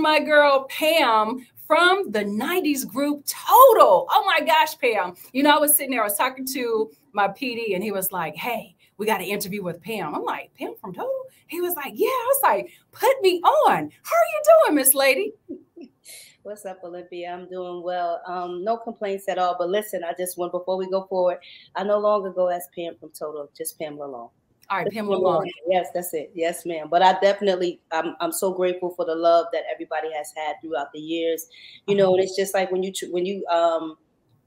my girl Pam from the 90s group Total. Oh my gosh, Pam. You know, I was sitting there, I was talking to my PD, and he was like, Hey, we got an interview with Pam. I'm like, Pam from Total? He was like, Yeah. I was like, Put me on. How are you doing, Miss Lady? What's up, Olympia? I'm doing well. Um, no complaints at all. But listen, I just want before we go forward, I no longer go as Pam from Total, just Pamela Long. All right, Pamela Long. Yes, that's it. Yes, ma'am. But I definitely, I'm, I'm so grateful for the love that everybody has had throughout the years. You know, and it's just like when you when you um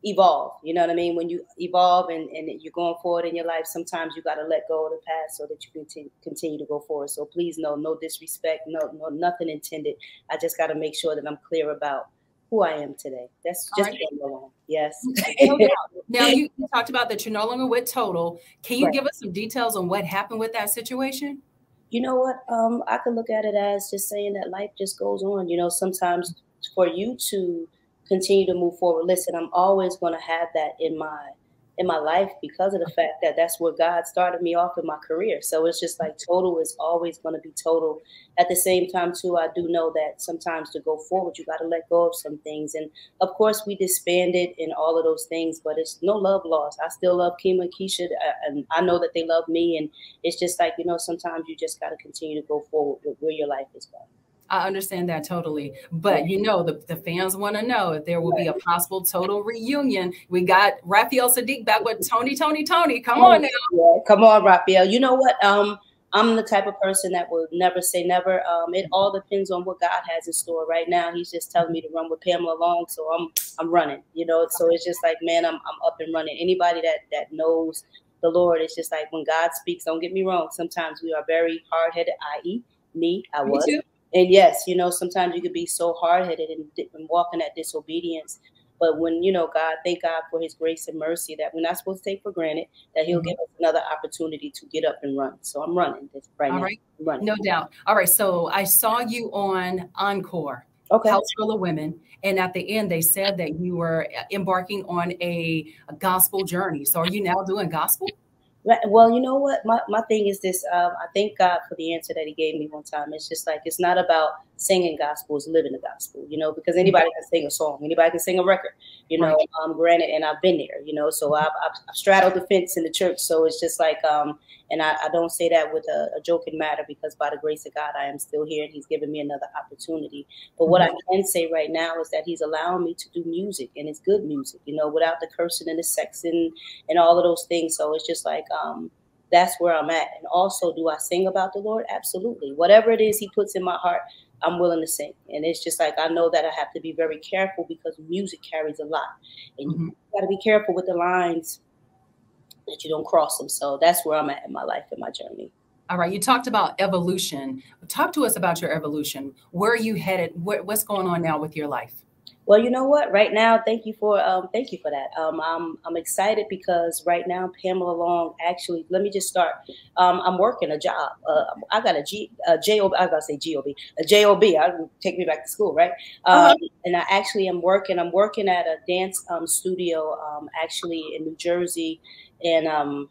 evolve. You know what I mean? When you evolve and, and you're going forward in your life, sometimes you got to let go of the past so that you can continue to go forward. So please, no, no disrespect, no, no, nothing intended. I just got to make sure that I'm clear about who I am today. That's just right. alone. Yes. now you, you, talked about that you're no longer with Total. Can you right. give us some details on what happened with that situation? You know what? Um, I can look at it as just saying that life just goes on. You know, sometimes for you to continue to move forward. Listen, I'm always going to have that in my in my life because of the fact that that's where God started me off in my career. So it's just like total is always going to be total. At the same time, too, I do know that sometimes to go forward, you got to let go of some things. And of course, we disbanded and all of those things, but it's no love lost. I still love Kima, Keisha, uh, and I know that they love me. And it's just like, you know, sometimes you just got to continue to go forward with where your life is going. I understand that totally. But you know, the, the fans want to know if there will be a possible total reunion. We got Raphael Saadiq back with Tony, Toni, Toné. Come on now. Yeah, come on, Raphael. You know what? Um, I'm the type of person that will never say never. Um, it all depends on what God has in store. Right now, He's just telling me to run with Pamela Long, so I'm I'm running. You know, so it's just like, man, I'm I'm up and running. Anybody that that knows the Lord, it's just like when God speaks. Don't get me wrong. Sometimes we are very hard headed. I.e., me, I was. Me and yes, you know, sometimes you could be so hard headed and, and walking that disobedience. But when, you know, God, thank God for his grace and mercy that we're not supposed to take for granted, that he'll mm-hmm. give us another opportunity to get up and run. So I'm running this right All now. Right. Running. No doubt. All right. So I saw you on Encore. Okay. House full of women. And at the end, they said that you were embarking on a, a gospel journey. So are you now doing gospel? Well, you know what? My, my thing is this. Um, I thank God for the answer that He gave me one time. It's just like it's not about singing gospel; it's living the gospel. You know, because anybody can sing a song, anybody can sing a record. You know, right. um, granted, and I've been there. You know, so I've, I've, I've, straddled the fence in the church. So it's just like, um, and I, I don't say that with a, a, joking matter because by the grace of God, I am still here, and He's given me another opportunity. But what mm-hmm. I can say right now is that He's allowing me to do music, and it's good music. You know, without the cursing and the sexing and all of those things. So it's just like um, that's where I'm at. And also, do I sing about the Lord? Absolutely. Whatever it is He puts in my heart, I'm willing to sing. And it's just like I know that I have to be very careful because music carries a lot, and mm-hmm. you got to be careful with the lines that you don't cross them. So that's where I'm at in my life and my journey. All right, you talked about evolution. Talk to us about your evolution. Where are you headed? what's going on now with your life? Well, you know what? Right now, thank you for um, thank you for that. Um, I'm I'm excited because right now, Pamela Long actually. Let me just start. Um, I'm working a job. Uh, I got a G a job. I gotta say job a job. I take me back to school, right? Uh-huh. Um, and I actually am working. I'm working at a dance um, studio, um, actually in New Jersey, and um,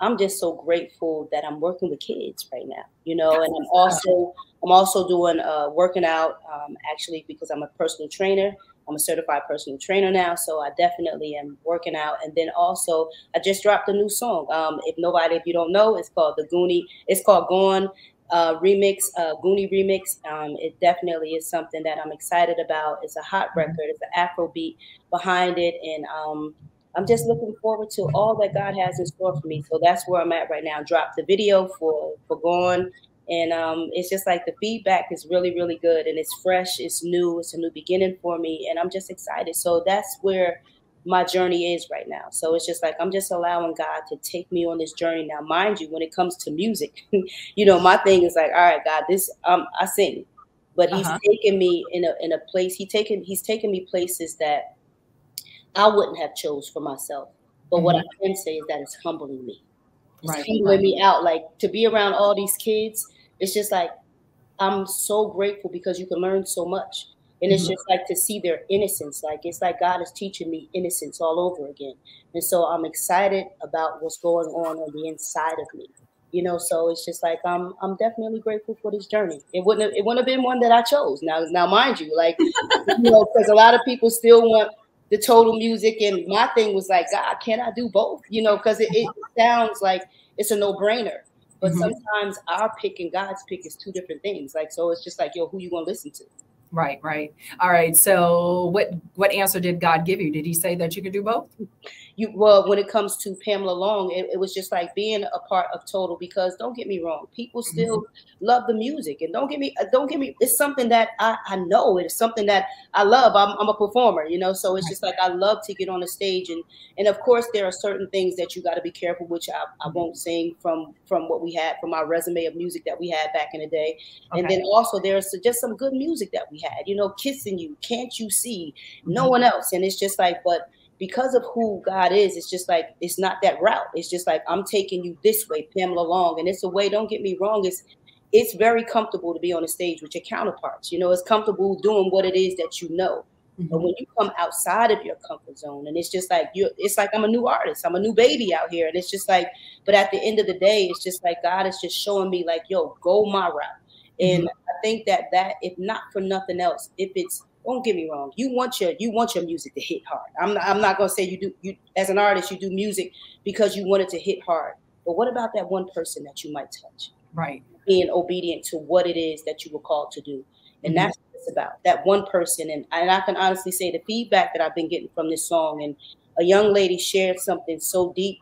I'm just so grateful that I'm working with kids right now. You know, and I'm also I'm also doing uh, working out um, actually because I'm a personal trainer. I'm a certified personal trainer now, so I definitely am working out. And then also, I just dropped a new song. Um, if nobody, if you don't know, it's called the Goonie. It's called Gone uh, remix, uh, Goonie remix. Um, it definitely is something that I'm excited about. It's a hot mm-hmm. record. It's an Afro beat behind it, and um, I'm just looking forward to all that God has in store for me. So that's where I'm at right now. Drop the video for for Gone and um, it's just like the feedback is really really good and it's fresh it's new it's a new beginning for me and i'm just excited. So that's where my journey is right now. So it's just like i'm just allowing god to take me on this journey. Now mind you when it comes to music you know my thing is like all right god this um, i sing. But he's uh-huh. taken me in a in a place he taken he's taken me places that i wouldn't have chose for myself. But mm-hmm. what i can say is that it's humbling me it's right. humbling me out like to be around all these kids it's just like I'm so grateful because you can learn so much. And it's mm-hmm. just like to see their innocence. Like it's like God is teaching me innocence all over again. And so I'm excited about what's going on on the inside of me. you know. So it's just like I'm I'm definitely grateful for this journey. It wouldn't have, it wouldn't have been one that I chose. Now now mind you, like you know, because a lot of people still want the total music, and my thing was like, God, can I do both? You know, because it, it sounds like it's a no brainer. But mm-hmm. sometimes our pick and God's pick is two different things. Like so, it's just like, yo, who you gonna listen to? Right, right. All right. So what what answer did God give you? Did he say that you could do both? You well, when it comes to Pamela Long, it, it was just like being a part of Total because don't get me wrong, people still mm-hmm. love the music. And don't get me uh, don't get me it's something that I, I know. It's something that I love. I'm, I'm a performer, you know, so it's just like I love to get on the stage and and of course there are certain things that you got to be careful, which I, I won't sing from from what we had from our resume of music that we had back in the day. Okay. And then also there's just some good music that we had, you know, kissing you, can't you see? No mm-hmm. one else. And it's just like, but because of who God is, it's just like it's not that route. It's just like I'm taking you this way, Pamela Long, and it's a way. Don't get me wrong. It's it's very comfortable to be on the stage with your counterparts. You know, it's comfortable doing what it is that you know. Mm-hmm. But when you come outside of your comfort zone, and it's just like you, it's like I'm a new artist. I'm a new baby out here, and it's just like. But at the end of the day, it's just like God is just showing me, like, yo, go my route. And mm-hmm. I think that that if not for nothing else, if it's don't get me wrong, you want your you want your music to hit hard. I'm not, I'm not gonna say you do you as an artist you do music because you want it to hit hard. But what about that one person that you might touch? Right. Being obedient to what it is that you were called to do, and mm-hmm. that's what it's about. That one person, and and I can honestly say the feedback that I've been getting from this song, and a young lady shared something so deep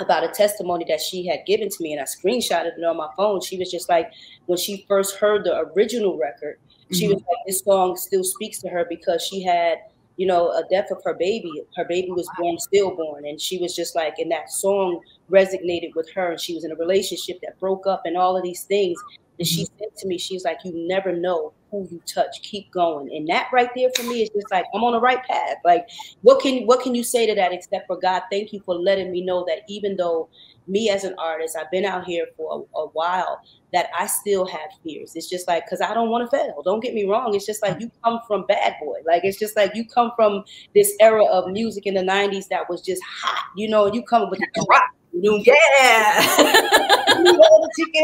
about a testimony that she had given to me and I screenshotted it on my phone. She was just like, when she first heard the original record, she mm-hmm. was like, this song still speaks to her because she had, you know, a death of her baby. Her baby was born stillborn. And she was just like, and that song resonated with her. And she was in a relationship that broke up and all of these things. And she mm-hmm. said to me, she's like, you never know who you touch. Keep going. And that right there for me is just like I'm on the right path. Like, what can what can you say to that except for God, thank you for letting me know that even though me as an artist, I've been out here for a, a while, that I still have fears. It's just like because I don't want to fail. Don't get me wrong. It's just like you come from bad boy. Like it's just like you come from this era of music in the '90s that was just hot. You know, you come with the. You know, yeah.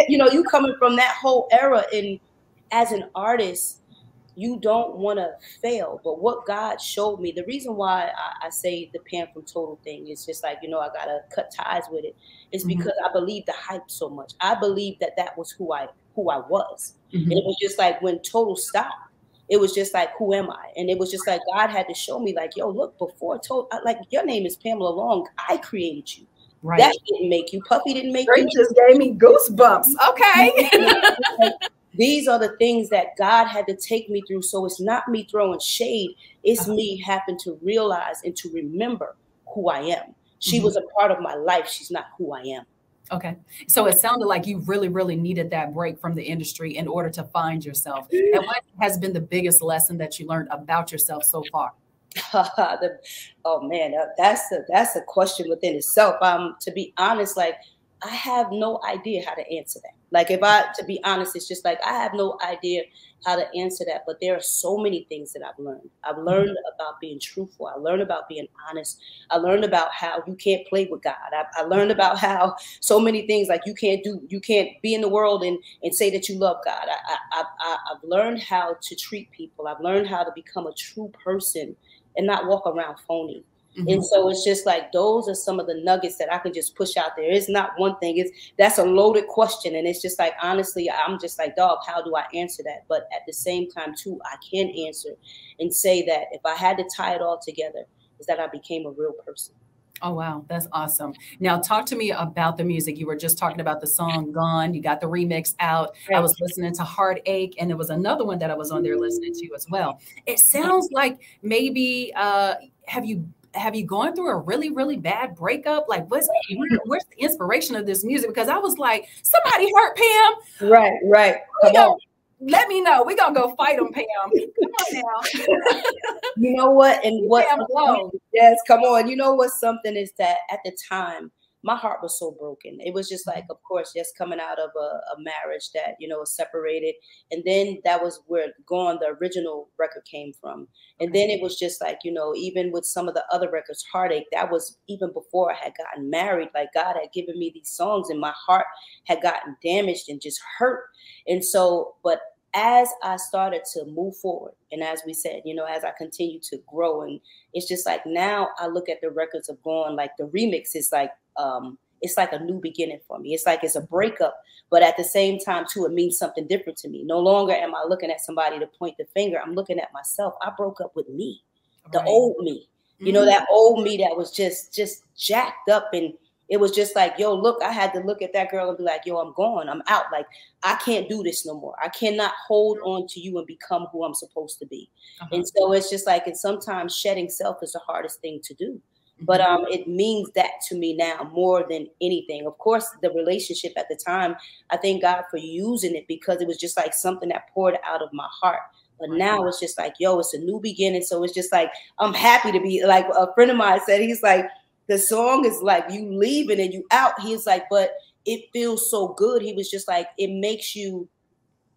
you know, you coming from that whole era, and as an artist, you don't want to fail. But what God showed me, the reason why I, I, say the Pam from Total thing is just like, you know, I got to cut ties with it. is mm-hmm. because I believe the hype so much. I believe that that was who I who I was. Mm-hmm. And it was just like when Total stopped, it was just like, who am I? And it was just like God had to show me, like, yo, look, before Total, like your name is Pamela Long. I created you. Right. That didn't make you. Puffy didn't make Drake you. just gave me goosebumps. Okay. These are the things that God had to take me through. So it's not me throwing shade, it's me having to realize and to remember who I am. She mm-hmm. was a part of my life. She's not who I am. Okay. So it sounded like you really, really needed that break from the industry in order to find yourself. And what has been the biggest lesson that you learned about yourself so far? the, oh man, that's a that's a question within itself. Um, to be honest, like I have no idea how to answer that. Like if I to be honest, it's just like I have no idea how to answer that. But there are so many things that I've learned. I've mm-hmm. learned about being truthful. I learned about being honest. I learned about how you can't play with God. I, I learned about how so many things like you can't do, you can't be in the world and and say that you love God. I, I, I I've learned how to treat people. I've learned how to become a true person and not walk around phony. Mm-hmm. And so it's just like those are some of the nuggets that I can just push out there. It's not one thing. It's that's a loaded question. And it's just like honestly, I'm just like, dog, how do I answer that? But at the same time, too, I can answer and say that if I had to tie it all together, is that I became a real person. Oh wow, that's awesome. Now talk to me about the music. You were just talking about the song Gone. You got the remix out. I was listening to Heartache and there was another one that I was on there listening to as well. It sounds like maybe uh have you have you gone through a really really bad breakup? Like what's mm-hmm. where's the inspiration of this music? Because i was like somebody hurt pam. Right right. Come on. Let me know. We're gonna go fight them pam. Come on now. You know what? And what yes come on. You know what something is that at the time my heart was so broken. It was just like, mm-hmm. of course, just coming out of a, a marriage that, you know, was separated. And then that was where Gone, the original record came from. And then it was just like, you know, even with some of the other records, Heartache, that was even before I had gotten married. Like God had given me these songs and my heart had gotten damaged and just hurt. And so, but as I started to move forward, and as we said, you know, as I continue to grow, and it's just like now I look at the records of going like the remix is like um, it's like a new beginning for me. It's like it's a breakup, but at the same time, too, it means something different to me. No longer am I looking at somebody to point the finger. I'm looking at myself. I broke up with me, the right. old me. You mm-hmm. know, that old me that was just just jacked up and it was just like, yo, look, I had to look at that girl and be like, yo, I'm gone. I'm out. Like, I can't do this no more. I cannot hold on to you and become who I'm supposed to be. Uh-huh. And so it's just like, and sometimes shedding self is the hardest thing to do but um, it means that to me now more than anything. Of course, the relationship at the time, I thank God for using it because it was just like something that poured out of my heart. But now it's just like, yo, it's a new beginning. So it's just like, I'm happy to be like a friend of mine said, he's like, the song is like you leaving and you out. He's like, but it feels so good. He was just like, it makes you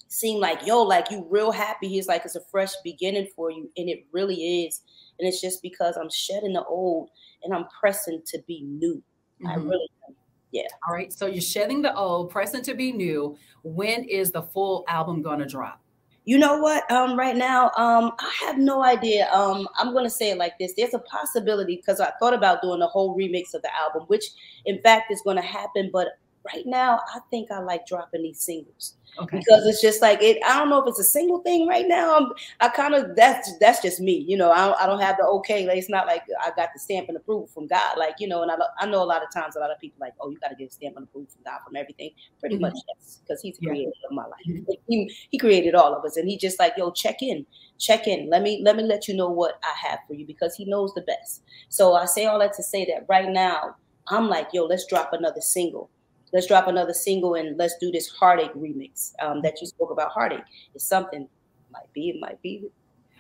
seem like, yo, like you real happy. He's like, it's a fresh beginning for you. And it really is. And it's just because I'm shedding the old and I'm pressing to be new. Mm-hmm. I really am. Yeah. All right. So you're shedding the old, pressing to be new. When is the full album going to drop? You know what? Um, right now, um, I have no idea. Um, I'm gonna say it like this: There's a possibility because I thought about doing a whole remix of the album, which in fact is going to happen. But right now, I think I like dropping these singles. Okay. Because it's just like it. I don't know if it's a single thing right now. I'm, I kind of that's that's just me. You know, I don't, I don't have the okay. Like, it's not like I got the stamp and approval from God. Like you know, and I I know a lot of times a lot of people like, oh, you got to get a stamp and approval from God from everything. Pretty mm-hmm. much yes, because He's creator of my life. Mm-hmm. He He created all of us, and He just like yo, check in, check in. Let me let me let you know what I have for you because He knows the best. So I say all that to say that right now I'm like, yo, let's drop another single let's drop another single and let's do this heartache remix um, that you spoke about. Heartache is something might be, it might be.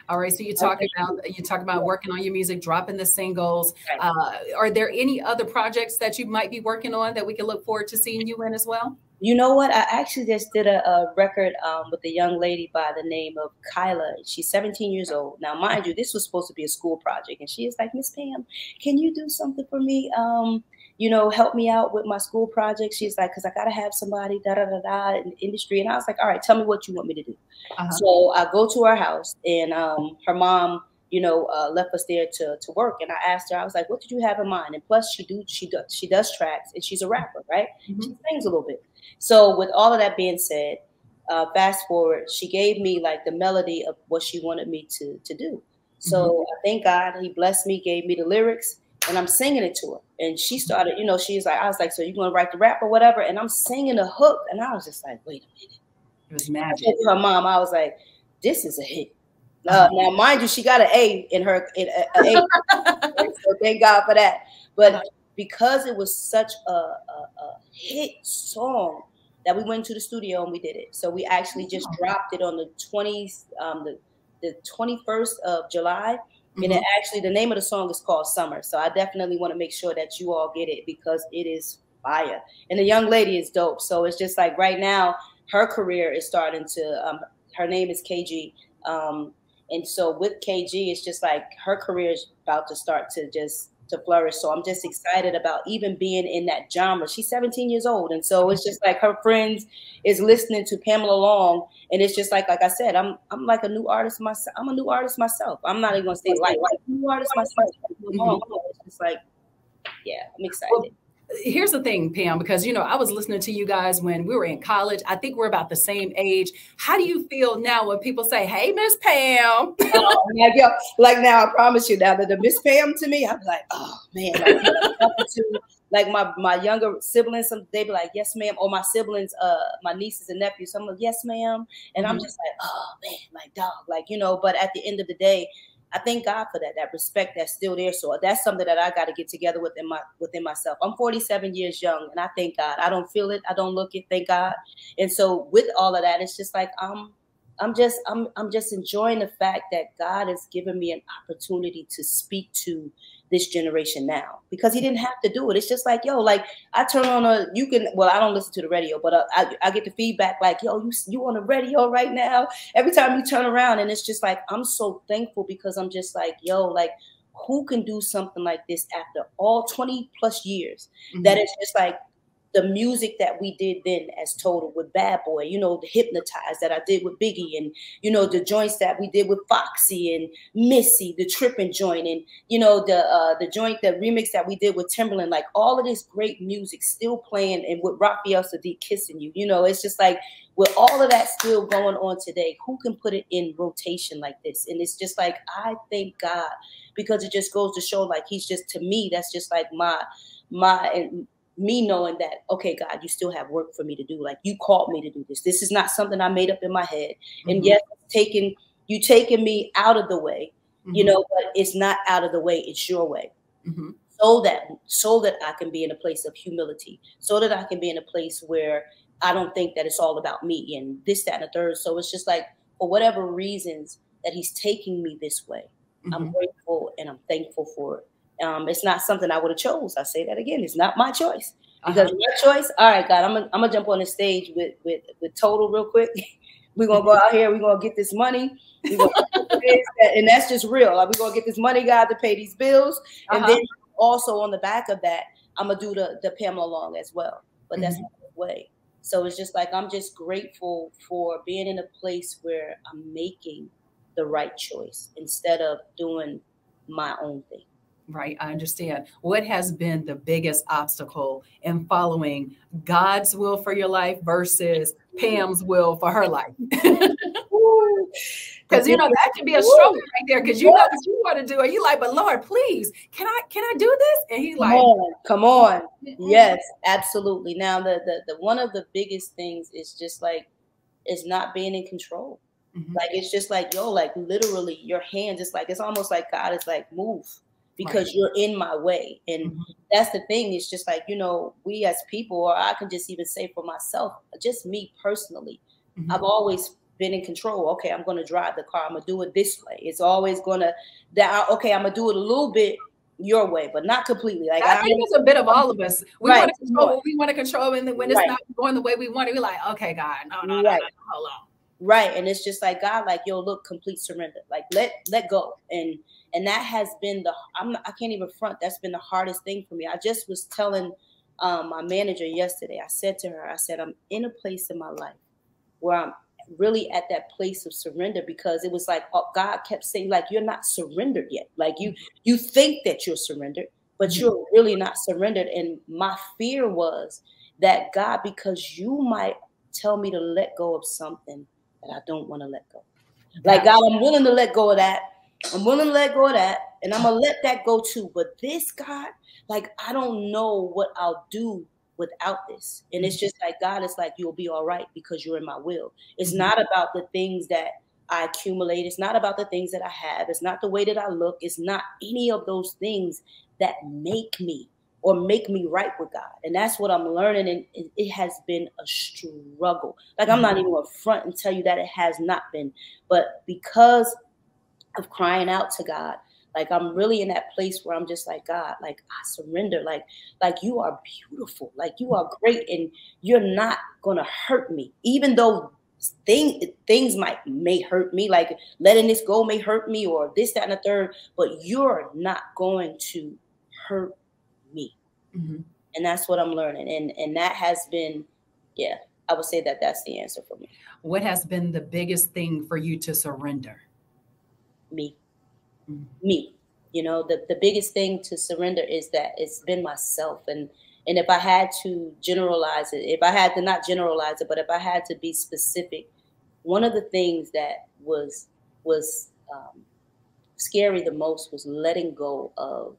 All right, so you talk about you talk about working on your music, dropping the singles. Uh, are there any other projects that you might be working on that we can look forward to seeing you in as well? You know what? I actually just did a, a record um, with a young lady by the name of Kyla. She's 17 years old. Now, mind you, this was supposed to be a school project, and she is like, Miss Pam, can you do something for me? Um, you know, help me out with my school project. She's like, because I got to have somebody, da da da da, in the industry. And I was like, all right, tell me what you want me to do. Uh-huh. So I go to her house, and um, her mom, you know, uh, left us there to to work. And I asked her, I was like, what did you have in mind? And plus, she do she does she does tracks, and she's a rapper, right? Mm-hmm. She sings a little bit. So with all of that being said, uh, fast forward, she gave me like the melody of what she wanted me to to do. So mm-hmm. I thank God he blessed me, gave me the lyrics and I'm singing it to her. And she started, you know, she's like, I was like, so you're gonna write the rap or whatever? And I'm singing the hook, and I was just like, wait a minute. It was magic. her mom, I was like, this is a hit. Uh, now, mind you, she got an A in her. In a, a so thank God for that. But because it was such a, a, a, hit song, that we went to the studio and we did it. So we actually just dropped it on the 20th, um, the the 21st of July Mm-hmm. And it actually, the name of the song is called Summer. So I definitely want to make sure that you all get it because it is fire. And the young lady is dope. So it's just like right now, her career is starting to, um, her name is KG. Um, and so with KG, it's just like her career is about to start to just to flourish. So I'm just excited about even being in that genre. She's 17 years old, and so it's just like her friends is listening to Pamela Long, and it's just like like I said, I'm I'm like a new artist myself. I'm a new artist myself. I'm not even gonna say like like new artist myself. Mm-hmm. It's just like, yeah, I'm excited. Well, here's the thing, Pam, because you know I was listening to you guys when we were in college. I think we're about the same age. How do you feel now when people say, "Hey, Miss Pam"? oh, like, yo, like now, I promise you, now that the Miss Pam to me, I'm like, oh man. Like, to, like my my younger siblings, some they be like, "Yes, ma'am," or my siblings, uh, my nieces and nephews, some like, "Yes, ma'am," and mm-hmm. I'm just like, oh man, like dog, like you know. But at the end of the day, I thank God for that, that respect that's still there. So that's something that I got to get together within my within myself. I'm 47 years young, and I thank God. I don't feel it, I don't look it, thank God. And so with all of that, it's just like I'm I'm just I'm I'm just enjoying the fact that God has given me an opportunity to speak to this generation now because he didn't have to do it. It's just like, yo, like I turn on a, you can, well, I don't listen to the radio, but uh, I, I get the feedback like, yo, you, you on the radio right now. Every time you turn around and it's just like, I'm so thankful because I'm just like, yo, like who can do something like this after all 20 plus years mm-hmm. that it's just like the music that we did then as total with Bad Boy, you know, the hypnotized that I did with Biggie, and you know, the joints that we did with Foxy and Missy, the tripping joint, and you know, the uh the joint, the remix that we did with Timbaland, like all of this great music still playing and with Raphael Saadiq kissing you, you know, it's just like with all of that still going on today, who can put it in rotation like this? And it's just like I thank God because it just goes to show like he's just to me, that's just like my my me knowing that okay god you still have work for me to do like you called me to do this this is not something i made up in my head mm-hmm. and yes taking you taking me out of the way mm-hmm. you know but it's not out of the way it's your way mm-hmm. so that so that i can be in a place of humility so that i can be in a place where i don't think that it's all about me and this that and the third so it's just like for whatever reasons that he's taking me this way i'm mm-hmm. grateful and i'm thankful for it um, it's not something I would have chose. I say that again. It's not my choice because uh-huh. your choice. All right, God, I'm gonna, I'm gonna jump on the stage with with with total real quick. we're gonna go out here. We're gonna get this money. Gonna and that's just real. Like, we're gonna get this money, God, to pay these bills, uh-huh. and then also on the back of that, I'm gonna do the the Pamela Long as well. But that's mm-hmm. not the way. So it's just like I'm just grateful for being in a place where I'm making the right choice instead of doing my own thing. Right, I understand. What has been the biggest obstacle in following God's will for your life versus Pam's will for her life? Because you know that can be a struggle right there. Because you know what you want to do, and you like, but Lord, please, can I can I do this? And he's like, come on, come on. yes, absolutely. Now the, the the one of the biggest things is just like is not being in control. Mm-hmm. Like it's just like yo, like literally your hands. It's like it's almost like God is like move because right. you're in my way. And mm-hmm. that's the thing. It's just like, you know, we as people, or I can just even say for myself, just me personally, mm-hmm. I've always been in control. Okay, I'm going to drive the car. I'm going to do it this way. It's always going to, that, okay, I'm going to do it a little bit your way, but not completely. Like I, I think it's a bit of all of us. We right. want to control what we want to control, and then when it's right. not going the way we want it, we're like, okay, God, no, no, right. no, no, hold on. Right, and it's just like God, like yo, look, complete surrender. Like let let go, and and that has been the I'm not, I can't even front. That's been the hardest thing for me. I just was telling um, my manager yesterday. I said to her, I said, I'm in a place in my life where I'm really at that place of surrender because it was like oh, God kept saying like you're not surrendered yet. Like you you think that you're surrendered, but mm-hmm. you're really not surrendered. And my fear was that God, because you might tell me to let go of something that I don't want to let go. Like God, I'm willing to let go of that I'm willing to let go of that and I'm gonna let that go too. But this God, like I don't know what I'll do without this. And it's just like God is like, you'll be all right because you're in my will. It's mm-hmm. not about the things that I accumulate. It's not about the things that I have. It's not the way that I look. It's not any of those things that make me or make me right with God. And that's what I'm learning. And it has been a struggle. Like I'm not mm-hmm. even going to front and tell you that it has not been. But because of crying out to God. Like I'm really in that place where I'm just like God, like I surrender. Like like you are beautiful, like you are great, and you're not gonna hurt me, even though thing, things might may hurt me. Like letting this go may hurt me, or this that and the third. But you're not going to hurt me, mm-hmm. and that's what I'm learning. And and that has been, yeah, I would say that that's the answer for me. What has been the biggest thing for you to surrender? Me. Mm-hmm. Me. You know, the, the biggest thing to surrender is that it's been myself. And and if I had to generalize it, if I had to not generalize it, but if I had to be specific, one of the things that was was um, scary the most was letting go of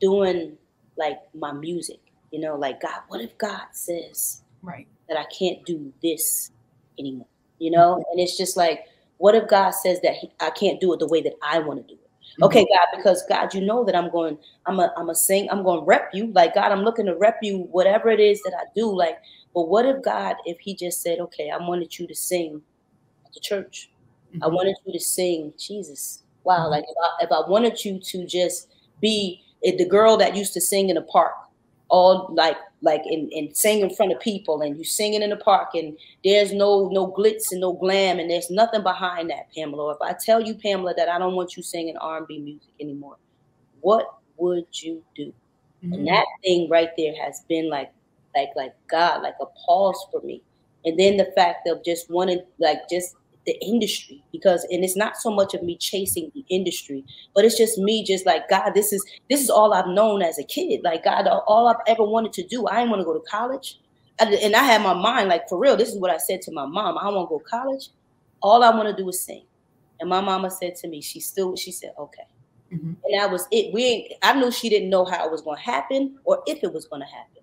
doing like my music. You know, like God, what if God says right that I can't do this anymore? You know, mm-hmm. and it's just like what if God says that he, I can't do it the way that I want to do it? Mm-hmm. Okay, God, because God, you know that I'm going, I'm a, I'm a sing, I'm going to rep you. Like God, I'm looking to rep you, whatever it is that I do. Like, but what if God, if He just said, okay, I wanted you to sing at the church, mm-hmm. I wanted you to sing Jesus. Wow, mm-hmm. like if I, if I wanted you to just be the girl that used to sing in the park, all like like and, and sing in front of people and you singing in the park and there's no no glitz and no glam and there's nothing behind that pamela. If i tell you pamela that i don't want you singing r&b music anymore what would you do? Mm-hmm. and that thing right there has been like like like god like a pause for me. And then the fact of just wanting like just the industry because and it's not so much of me chasing the industry but it's just me just like god this is this is all i've known as a kid. Like god all i've ever wanted to do i didn't want to go to college. And i had my mind like for real this is what i said to my mom i want to go to college. All i want to do is sing. And my mama said to me she still she said okay. Mm-hmm. and that was it. We i knew she didn't know how it was going to happen or if it was going to happen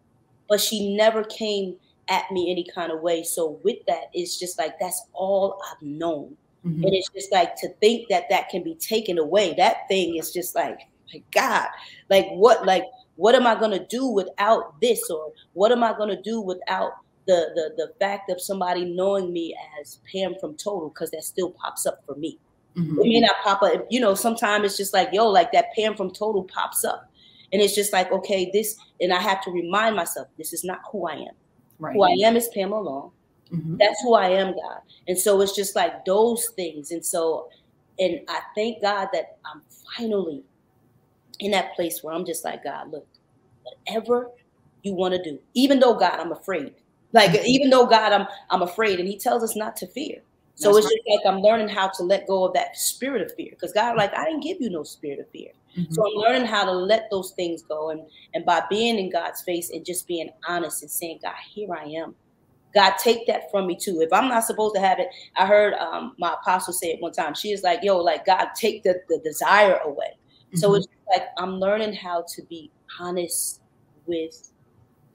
but she never came at me any kind of way. So with that, it's just like that's all I've known, mm-hmm. and it's just like to think that that can be taken away. That thing is just like, my God, like what, like what am I gonna do without this, or what am I gonna do without the the the fact of somebody knowing me as Pam from Total, because that still pops up for me. Mm-hmm. It may not pop up, you know. Sometimes it's just like, yo, like that Pam from Total pops up, and it's just like, okay, this, and I have to remind myself, this is not who I am. Right. Who I am is Pamela Long. Mm-hmm. That's who I am, God. And so it's just like those things. And so, and I thank God that I'm finally in that place where I'm just like, God, look, whatever you want to do, even though God, I'm afraid. Like, mm-hmm. even though God, I'm I'm afraid, and He tells us not to fear. So That's it's right. just like I'm learning how to let go of that spirit of fear. Because God, like, I didn't give you no spirit of fear. Mm-hmm. So I'm learning how to let those things go. And, and by being in God's face and just being honest and saying, God, here I am. God, take that from me too. If I'm not supposed to have it, I heard um, my apostle say it one time. She is like, yo, like, God, take the, the desire away. Mm-hmm. So it's like I'm learning how to be honest with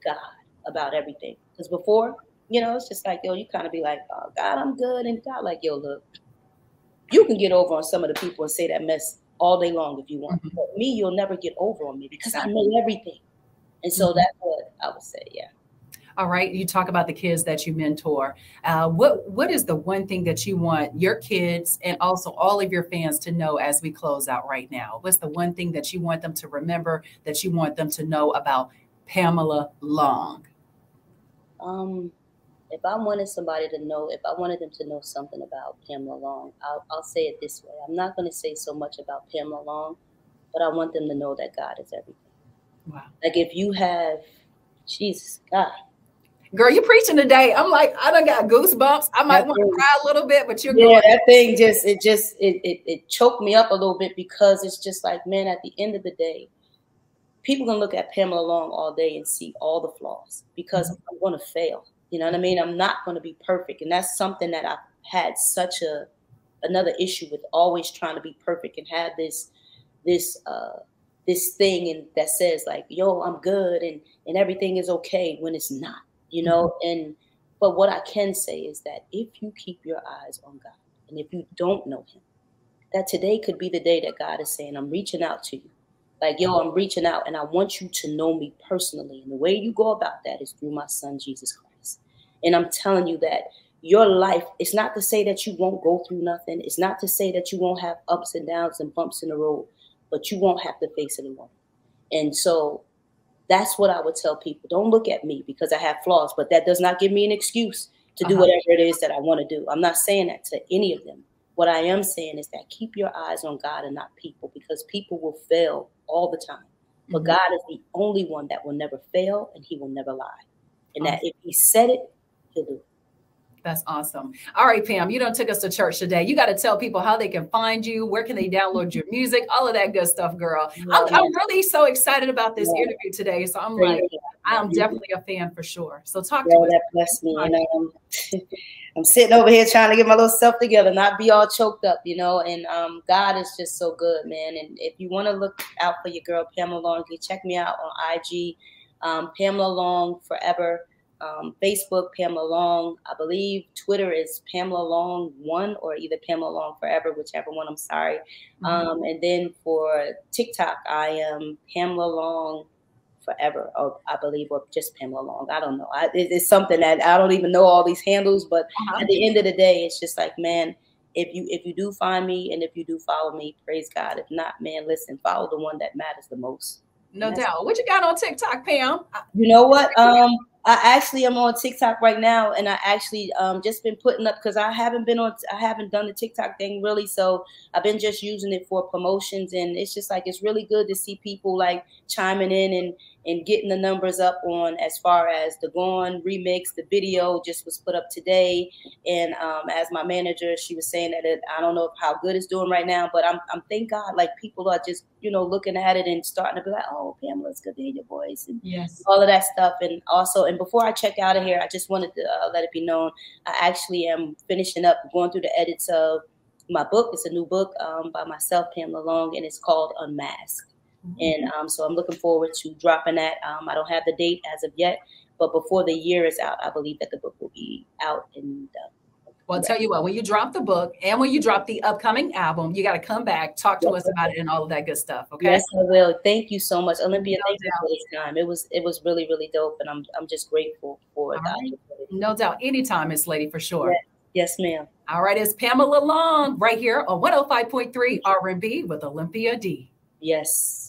God about everything. Because before, you know, it's just like, yo, you kind of be like, oh, God, I'm good. And God, like, yo, look, you can get over on some of the people and say that mess all day long if you want. Mm-hmm. But me, you'll never get over on me because I know everything. And so mm-hmm. that's what I would say. Yeah. All right. You talk about the kids that you mentor. Uh, what What is the one thing that you want your kids and also all of your fans to know as we close out right now? What's the one thing that you want them to remember that you want them to know about Pamela Long? Um, if I wanted somebody to know, if I wanted them to know something about Pamela Long, I'll, I'll say it this way. I'm not going to say so much about Pamela Long, but I want them to know that God is everything. Wow. Like if you have, Jesus, God. Girl, you're preaching today. I'm like, I don't got goosebumps. I might want to cry a little bit, but you're yeah. That thing just it just it, it it choked me up a little bit because it's just like, man, at the end of the day, people can look at Pamela Long all day and see all the flaws because mm-hmm. I'm going to fail. You know what I mean? I'm not going to be perfect. And that's something that I've had such a another issue with always trying to be perfect and have this this uh this thing and that says like, yo, I'm good and and everything is okay when it's not, you know? Mm-hmm. And but what I can say is that if you keep your eyes on God and if you don't know him, that today could be the day that God is saying, I'm reaching out to you. Like, yo, I'm reaching out and I want you to know me personally. And the way you go about that is through my son, Jesus Christ. And I'm telling you that your life, it's not to say that you won't go through nothing. It's not to say that you won't have ups and downs and bumps in the road, but you won't have to face it alone. And so that's what I would tell people. Don't look at me because I have flaws, but that does not give me an excuse to do uh-huh. whatever it is that I want to do. I'm not saying that to any of them. What I am saying is that keep your eyes on God and not people because people will fail all the time. But mm-hmm. God is the only one that will never fail and he will never lie. And that if he said it, that's awesome. All right, Pam, you don't took us to church today. You got to tell people how they can find you, where can they download your music, all of that good stuff, girl. I'm, I'm really so excited about this yeah. interview today. So I'm like, I'm definitely a fan for sure. So talk yeah, to us. That bless me. And um, I'm sitting over here trying to get my little self together, not be all choked up, you know. And um, God is just so good, man. And if you want to look out for your girl Pamela Long, you check me out on IG, um, Pamela Long Forever um, Facebook, Pamela Long. I believe Twitter is Pamela Long One or either Pamela Long Forever, whichever one. I'm sorry. Mm-hmm. Um, and then for TikTok, I am Pamela Long Forever, or I believe, or just Pamela Long. I don't know. I, it, it's something that I don't even know all these handles, but uh-huh. at the end of the day, it's just like, man, if you if you do find me and if you do follow me, praise God. If not, man, listen, follow the one that matters the most. No doubt. What you got on TikTok, Pam? You know what? Um, I actually am on TikTok right now, and I actually um just been putting up because I haven't been on, I haven't done the TikTok thing really, so I've been just using it for promotions, and it's just like it's really good to see people like chiming in and and getting the numbers up on as far as the Gone remix, the video just was put up today, and um, as my manager, she was saying that it, I don't know how good it's doing right now, but I'm I'm thank God like people are just you know looking at it and starting to be like, oh Pamela, it's good to hear your voice and yes, all of that stuff, and also and before I check out of here, I just wanted to uh, let it be known I actually am finishing up going through the edits of my book. It's a new book um, by myself, Pamela Long, and it's called Unmasked. Mm-hmm. And um, so I'm looking forward to dropping that. Um, I don't have the date as of yet, but before the year is out, I believe that the book will be out and uh, well, I'll tell you what, when you drop the book and when you drop the upcoming album, you got to come back, talk to yes, us about it and all of that good stuff. Okay. Yes, I will. Thank you so much. Olympia, no thank doubt. you for this time. It was it was really, really dope. And I'm I'm just grateful for it. Right. No doubt. Anytime, Miss Lady, for sure. Yes, yes ma'am. All right, it's Pamela Long right here on 105.3 R&B with Olympia D. Yes.